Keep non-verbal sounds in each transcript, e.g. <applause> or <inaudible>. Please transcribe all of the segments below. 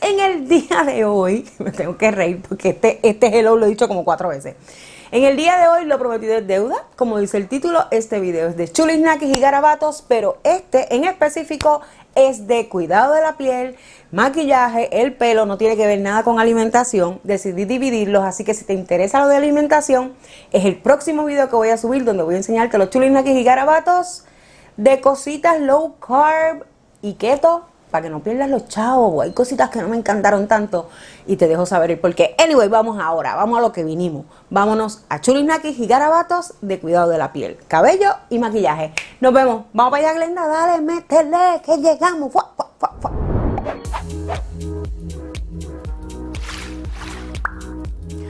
en el día de hoy, <laughs> me tengo que reír porque este, este hello lo he dicho como cuatro veces. En el día de hoy lo prometido es deuda, como dice el título, este video es de chulis, y garabatos, pero este en específico es de cuidado de la piel, maquillaje, el pelo, no tiene que ver nada con alimentación. Decidí dividirlos, así que si te interesa lo de alimentación, es el próximo video que voy a subir donde voy a enseñarte los chulis, y garabatos de cositas low carb y keto para que no pierdas los chavos. Hay cositas que no me encantaron tanto y te dejo saber el por qué. Anyway, vamos ahora, vamos a lo que vinimos. Vámonos a chulinakis y garabatos de cuidado de la piel, cabello y maquillaje. Nos vemos. Vamos para allá, Glenda. Dale, métele, que llegamos.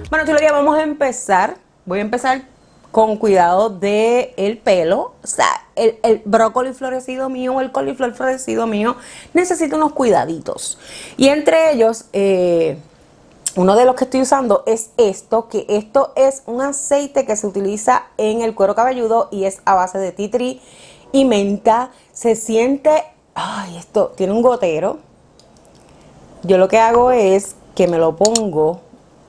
Bueno, chulería, vamos a empezar. Voy a empezar con cuidado del el pelo. O sea, el, brócoli florecido mío el coliflor florecido mío necesita unos cuidaditos. Y entre ellos, eh, uno de los que estoy usando es esto, que esto es un aceite que se utiliza en el cuero cabelludo y es a base de tree y menta. Se siente, ay, esto tiene un gotero. Yo lo que hago es que me lo pongo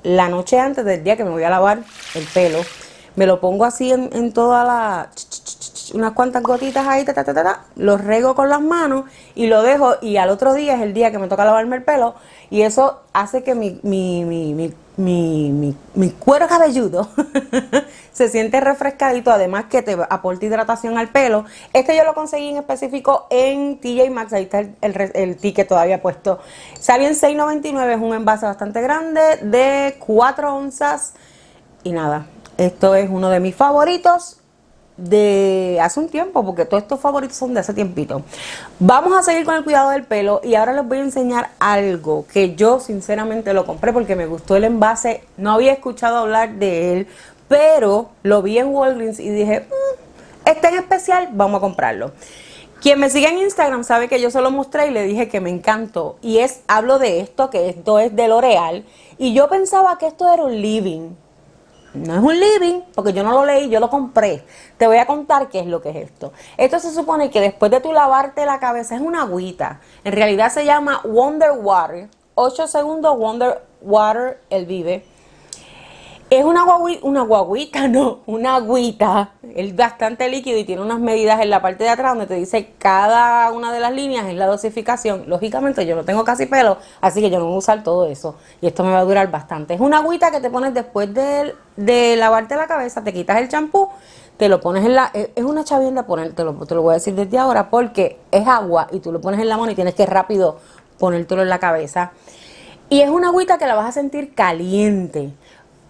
la noche antes del día que me voy a lavar el pelo me lo pongo así en, en toda la unas cuantas gotitas ahí, ta, ta, ta, ta, lo rego con las manos y lo dejo y al otro día es el día que me toca lavarme el pelo y eso hace que mi, mi, mi, mi, mi, cuero cabelludo <laughs> se siente refrescadito, además que te aporta hidratación al pelo. Este yo lo conseguí en específico en TJ Maxx, ahí está el, el, el ticket todavía puesto. Sale en 6.99, es un envase bastante grande de 4 onzas y nada, esto es uno de mis favoritos de hace un tiempo, porque todos estos favoritos son de hace tiempito. Vamos a seguir con el cuidado del pelo y ahora les voy a enseñar algo que yo sinceramente lo compré porque me gustó el envase. No había escuchado hablar de él, pero lo vi en Walgreens y dije, mm, este en especial, vamos a comprarlo. Quien me sigue en Instagram sabe que yo se lo mostré y le dije que me encantó. Y es, hablo de esto, que esto es de L'Oreal. Y yo pensaba que esto era un living no es un living, porque yo no lo leí, yo lo compré. Te voy a contar qué es lo que es esto. Esto se supone que después de tu lavarte la cabeza es una agüita. En realidad se llama Wonder Water. 8 segundos Wonder Water el vive. Es una, una guaguita, <laughs> no, una agüita. Es bastante líquido y tiene unas medidas en la parte de atrás donde te dice cada una de las líneas es la dosificación. Lógicamente yo no tengo casi pelo, así que yo no voy a usar todo eso. Y esto me va a durar bastante. Es una agüita que te pones después de, de lavarte la cabeza, te quitas el champú, te lo pones en la... Es una chavienda ponértelo, te lo voy a decir desde ahora, porque es agua y tú lo pones en la mano y tienes que rápido ponértelo en la cabeza. Y es una agüita que la vas a sentir caliente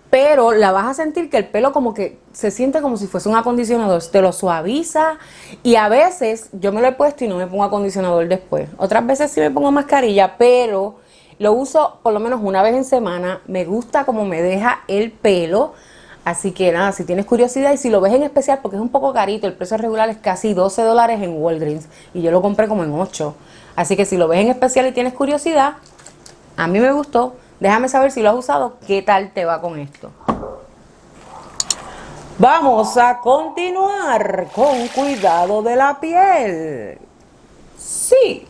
pero la vas a sentir que el pelo como que se siente como si fuese un acondicionador, te lo suaviza y a veces yo me lo he puesto y no me pongo acondicionador después. Otras veces sí me pongo mascarilla, pero lo uso por lo menos una vez en semana. Me gusta como me deja el pelo. Así que nada, si tienes curiosidad y si lo ves en especial, porque es un poco carito, el precio regular es casi 12 dólares en Walgreens y yo lo compré como en 8. Así que si lo ves en especial y tienes curiosidad, a mí me gustó. Déjame saber si lo has usado, qué tal te va con esto. Vamos a continuar con cuidado de la piel. Sí.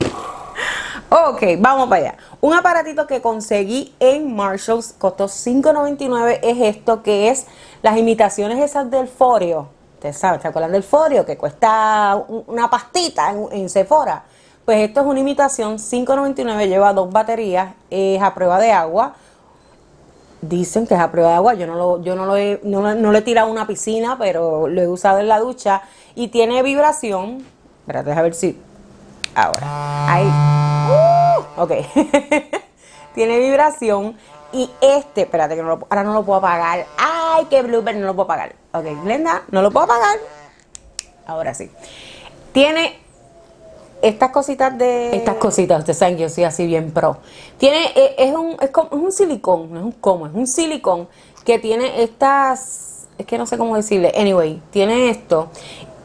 <laughs> ok, vamos para allá. Un aparatito que conseguí en Marshalls, costó $5.99, es esto que es las imitaciones esas del Foreo. Ustedes saben, ¿se acuerdan del Foreo? Que cuesta una pastita en, en Sephora. Pues esto es una imitación, 5.99, lleva dos baterías, es a prueba de agua. Dicen que es a prueba de agua, yo no lo, yo no lo he, no, no le he tirado a una piscina, pero lo he usado en la ducha y tiene vibración. Espérate, a ver si. Ahora. Ahí. Uh, ok. <laughs> tiene vibración. Y este, espérate que no lo, ahora no lo puedo apagar. Ay, qué blooper, no lo puedo apagar. Ok, Glenda, no lo puedo apagar. Ahora sí. Tiene estas cositas de... Estas cositas, ustedes saben que yo soy así bien pro. Tiene, eh, es, un, es, como, es un silicón, no es un como, es un silicón que tiene estas, es que no sé cómo decirle, anyway, tiene esto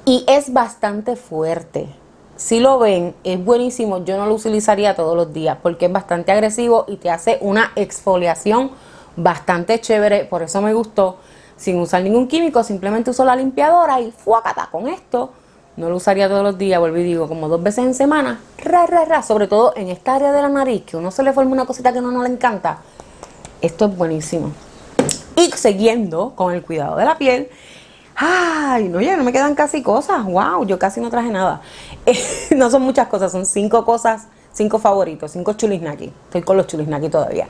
y es bastante fuerte. Si lo ven, es buenísimo, yo no lo utilizaría todos los días porque es bastante agresivo y te hace una exfoliación bastante chévere, por eso me gustó, sin usar ningún químico, simplemente uso la limpiadora y fuacata con esto no lo usaría todos los días, vuelvo y digo, como dos veces en semana, ra, ra, ra, sobre todo en esta área de la nariz, que uno se le forma una cosita que a uno no le encanta. Esto es buenísimo. Y siguiendo con el cuidado de la piel, ay, no, ya no me quedan casi cosas, wow, yo casi no traje nada. <laughs> no son muchas cosas, son cinco cosas, cinco favoritos, cinco chulisnaki. Estoy con los chulisnaki todavía.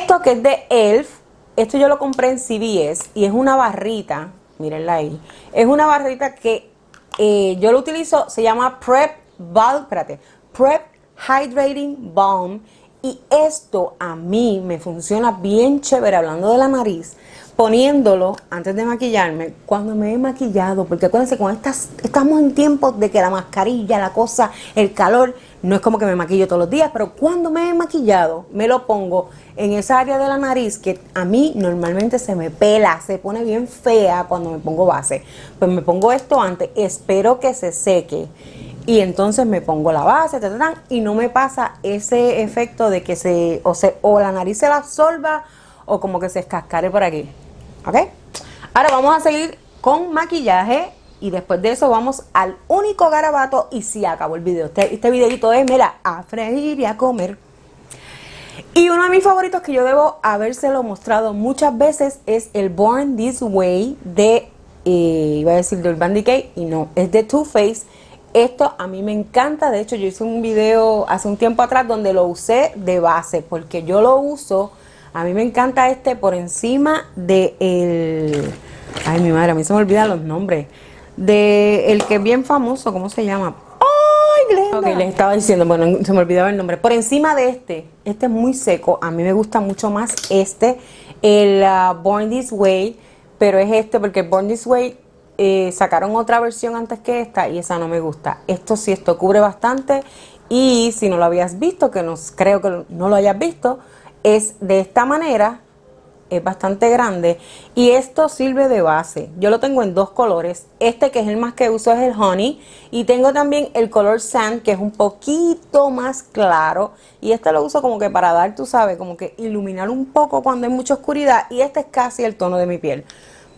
Esto que es de ELF, esto yo lo compré en CVS y es una barrita, mírenla ahí, es una barrita que eh, yo lo utilizo, se llama Prep Balm, espérate, Prep Hydrating Balm. Y esto a mí me funciona bien chévere hablando de la nariz, poniéndolo antes de maquillarme, cuando me he maquillado, porque acuérdense, cuando estas, estamos en tiempos de que la mascarilla, la cosa, el calor, no es como que me maquillo todos los días, pero cuando me he maquillado, me lo pongo en esa área de la nariz que a mí normalmente se me pela, se pone bien fea cuando me pongo base. Pues me pongo esto antes, espero que se seque y entonces me pongo la base y no me pasa ese efecto de que se o, se o la nariz se la absorba o como que se escascare por aquí. ¿Ok? Ahora vamos a seguir con maquillaje y después de eso vamos al único garabato y si acabó el video. Este, este videito es, mira, a freír y a comer. Y uno de mis favoritos que yo debo habérselo mostrado muchas veces es el Born This Way de, eh, iba a decir de Urban Decay, y no, es de Too Faced. Esto a mí me encanta, de hecho yo hice un video hace un tiempo atrás donde lo usé de base, porque yo lo uso, a mí me encanta este por encima de el... Ay, mi madre, a mí se me olvidan los nombres. De el que es bien famoso, ¿cómo se llama? Ok, les estaba diciendo, bueno, se me olvidaba el nombre. Por encima de este, este es muy seco. A mí me gusta mucho más este, el uh, Born This Way, pero es este porque Born This Way eh, sacaron otra versión antes que esta y esa no me gusta. Esto sí, esto cubre bastante y si no lo habías visto, que no, creo que no lo hayas visto, es de esta manera es bastante grande y esto sirve de base. Yo lo tengo en dos colores. Este que es el más que uso es el honey y tengo también el color sand que es un poquito más claro y este lo uso como que para dar, tú sabes, como que iluminar un poco cuando hay mucha oscuridad y este es casi el tono de mi piel.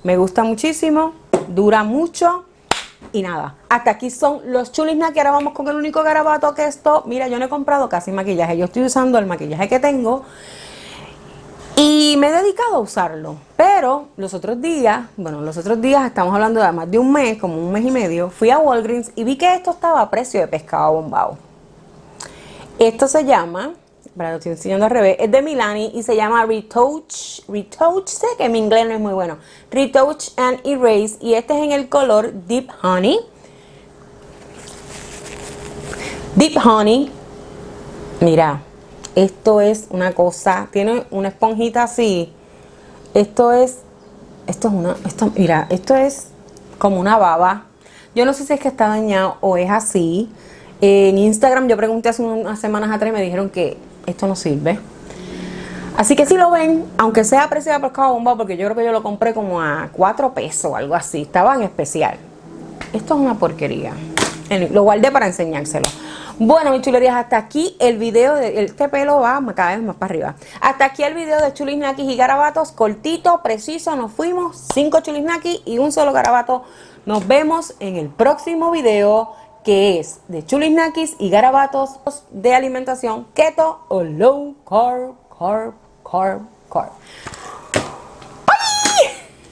Me gusta muchísimo, dura mucho y nada. Hasta aquí son los chulis que ahora vamos con el único garabato que esto. Mira, yo no he comprado casi maquillaje, yo estoy usando el maquillaje que tengo y me he dedicado a usarlo. Pero los otros días, bueno, los otros días estamos hablando de más de un mes, como un mes y medio, fui a Walgreens y vi que esto estaba a precio de pescado bombado. Esto se llama, para lo estoy enseñando al revés, es de Milani y se llama Retouch, Retouch, sé que mi inglés no es muy bueno, Retouch and Erase y este es en el color Deep Honey. Deep Honey, mira, esto es una cosa, tiene una esponjita así. Esto es, esto es una, esto, mira, esto es como una baba. Yo no sé si es que está dañado o es así. En Instagram yo pregunté hace unas semanas atrás y me dijeron que esto no sirve. Así que si lo ven, aunque sea a precio de pescado bomba, porque yo creo que yo lo compré como a 4 pesos o algo así, estaba en especial. Esto es una porquería. Lo guardé para enseñárselo. Bueno, mis chulerías, hasta aquí el video de este pelo va cada vez más para arriba. Hasta aquí el video de chulisnaquis y garabatos, cortito, preciso, nos fuimos, cinco chulisnaquis y un solo garabato. Nos vemos en el próximo video que es de chulisnaquis y garabatos de alimentación keto o low carb, carb, carb, carb.